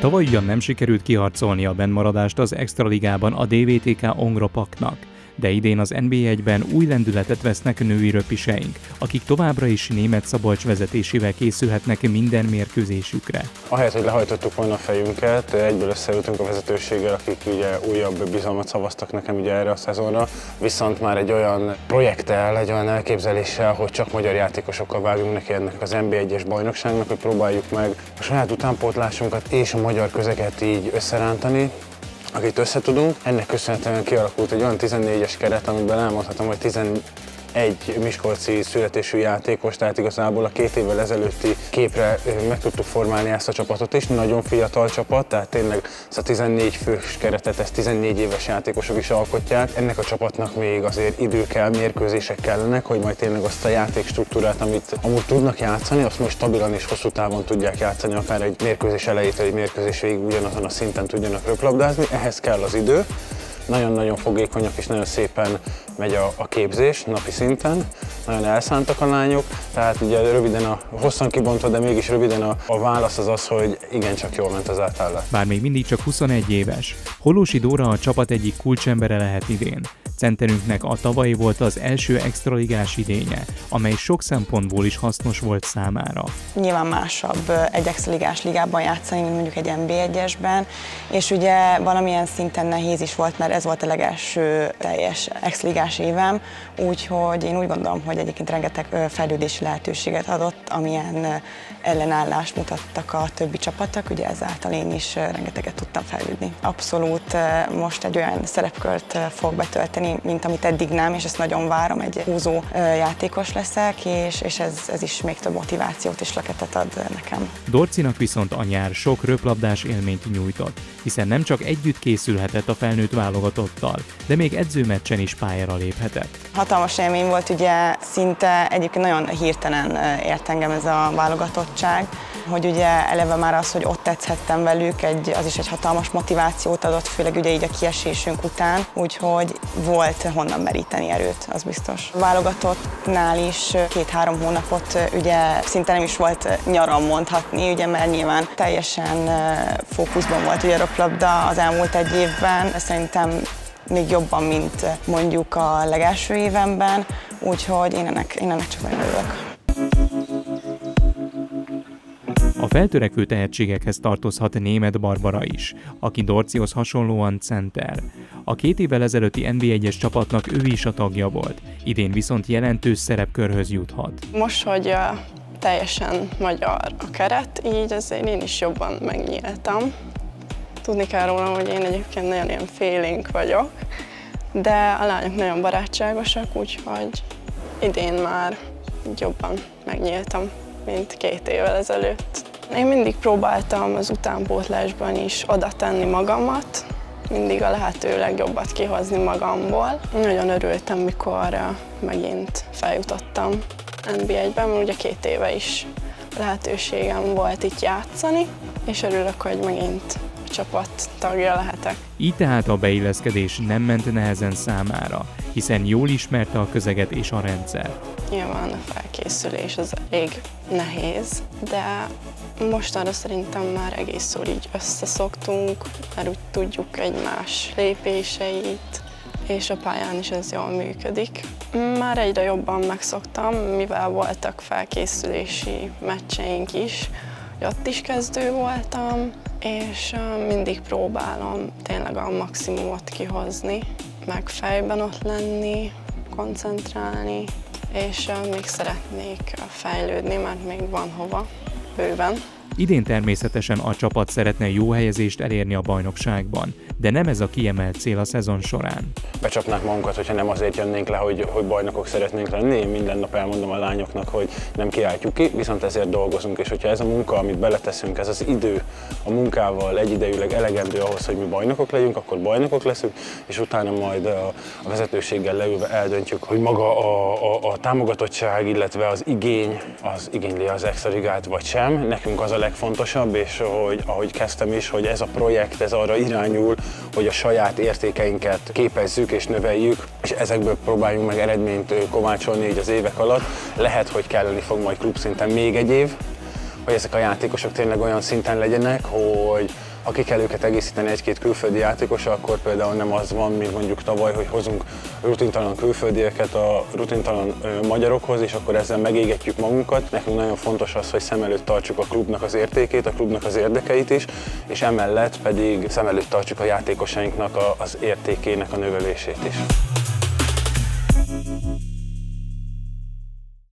Tavaly ugyan nem sikerült kiharcolni a bennmaradást az Extraligában a DVTK Ongropaknak, de idén az NB1-ben új lendületet vesznek női röpiseink, akik továbbra is német Szabolcs vezetésével készülhetnek minden mérkőzésükre. Ahelyett, hogy lehajtottuk volna a fejünket, egyből összeültünk a vezetőséggel, akik ugye újabb bizalmat szavaztak nekem ugye erre a szezonra, viszont már egy olyan projekttel, egy olyan elképzeléssel, hogy csak magyar játékosokkal vágunk neki ennek az NB1-es bajnokságnak, hogy próbáljuk meg a saját utánpótlásunkat és a magyar közeget így összerántani, akit összetudunk. Ennek köszönhetően kialakult egy olyan 14-es keret, amiben elmondhatom, hogy 10 egy miskolci születésű játékos, tehát igazából a két évvel ezelőtti képre meg tudtuk formálni ezt a csapatot is, nagyon fiatal csapat, tehát tényleg ez a 14 fős keretet, ezt 14 éves játékosok is alkotják. Ennek a csapatnak még azért idő kell, mérkőzések kellenek, hogy majd tényleg azt a játékstruktúrát, amit amúgy tudnak játszani, azt most stabilan és hosszú távon tudják játszani, akár egy mérkőzés elejétől egy mérkőzés végig ugyanazon a szinten tudjanak röplabdázni, ehhez kell az idő. Nagyon-nagyon fogékonyak és nagyon szépen megy a, a képzés napi szinten, nagyon elszántak a lányok, tehát ugye röviden a, hosszan kibontva, de mégis röviden a, a válasz az az, hogy igencsak jól ment az átállás. Bár még mindig csak 21 éves, Holósi Dóra a csapat egyik kulcsembere lehet idén. Centerünknek a tavalyi volt az első extraligás idénye, amely sok szempontból is hasznos volt számára. Nyilván másabb egy extraligás ligában játszani, mint mondjuk egy NB1-esben, és ugye valamilyen szinten nehéz is volt, mert ez volt a legelső teljes extraligás évem, úgyhogy én úgy gondolom, hogy egyébként rengeteg fejlődési lehetőséget adott, amilyen ellenállást mutattak a többi csapatok, ugye ezáltal én is rengeteget tudtam fejlődni. Abszolút most egy olyan szerepkört fog betölteni, mint amit eddig nem, és ezt nagyon várom, egy húzó játékos leszek, és, és ez, ez is még több motivációt és leketet ad nekem. Dorcinak viszont a nyár sok röplabdás élményt nyújtott, hiszen nem csak együtt készülhetett a felnőtt válogatottal, de még edzőmeccsen is pályára léphetett. Hatalmas élmény volt, ugye szinte egyébként nagyon hirtelen ért engem ez a válogatottság, hogy ugye eleve már az, hogy ott tetszhettem velük, egy, az is egy hatalmas motivációt adott, főleg ugye így a kiesésünk után, úgyhogy volt honnan meríteni erőt, az biztos. A válogatottnál is két-három hónapot ugye szinte nem is volt nyaram mondhatni, ugye, mert nyilván teljesen fókuszban volt ugye a röplabda az elmúlt egy évben, szerintem még jobban, mint mondjuk a legelső évemben, úgyhogy én ennek, én ennek csak nagyon örülök. A feltörekvő tehetségekhez tartozhat német Barbara is, aki Dorcihoz hasonlóan center. A két évvel ezelőtti NB1-es csapatnak ő is a tagja volt, idén viszont jelentős szerepkörhöz juthat. Most, hogy uh, teljesen magyar a keret, így azért én is jobban megnyíltam. Tudni kell róla, hogy én egyébként nagyon ilyen félénk vagyok, de a lányok nagyon barátságosak, úgyhogy idén már jobban megnyíltam, mint két évvel ezelőtt. Én mindig próbáltam az utánpótlásban is oda tenni magamat, mindig a lehető legjobbat kihozni magamból. Nagyon örültem, mikor megint feljutottam NBA-ben, mert ugye két éve is lehetőségem volt itt játszani, és örülök, hogy megint csapat tagja lehetek. Így tehát a beilleszkedés nem ment nehezen számára, hiszen jól ismerte a közeget és a rendszer. Nyilván a felkészülés az elég nehéz, de mostanra szerintem már egészszor így összeszoktunk, mert úgy tudjuk egymás lépéseit, és a pályán is ez jól működik. Már egyre jobban megszoktam, mivel voltak felkészülési meccseink is, ott is kezdő voltam, és mindig próbálom tényleg a maximumot kihozni, meg fejben ott lenni, koncentrálni, és még szeretnék fejlődni, mert még van hova, bőven. Idén természetesen a csapat szeretne jó helyezést elérni a bajnokságban, de nem ez a kiemelt cél a szezon során. Becsapnák magunkat, hogyha nem azért jönnénk le, hogy, hogy bajnokok szeretnénk lenni. Én minden nap elmondom a lányoknak, hogy nem kiáltjuk ki, viszont ezért dolgozunk, és hogyha ez a munka, amit beleteszünk, ez az idő a munkával egyidejűleg elegendő ahhoz, hogy mi bajnokok legyünk, akkor bajnokok leszünk, és utána majd a, a vezetőséggel leülve eldöntjük, hogy maga a, a, a támogatottság, illetve az igény, az igényli az extra ligát, vagy sem. Nekünk az a legfontosabb, és hogy, ahogy kezdtem is, hogy ez a projekt, ez arra irányul, hogy a saját értékeinket képezzük és növeljük, és ezekből próbáljunk meg eredményt kovácsolni így az évek alatt. Lehet, hogy kelleni fog majd klubszinten még egy év, hogy ezek a játékosok tényleg olyan szinten legyenek, hogy, ki kell őket egészíteni egy-két külföldi játékos, akkor például nem az van, mint mondjuk tavaly, hogy hozunk rutintalan külföldieket a rutintalan magyarokhoz, és akkor ezzel megégetjük magunkat. Nekünk nagyon fontos az, hogy szem előtt tartsuk a klubnak az értékét, a klubnak az érdekeit is, és emellett pedig szem előtt tartsuk a játékosainknak a, az értékének a növelését is.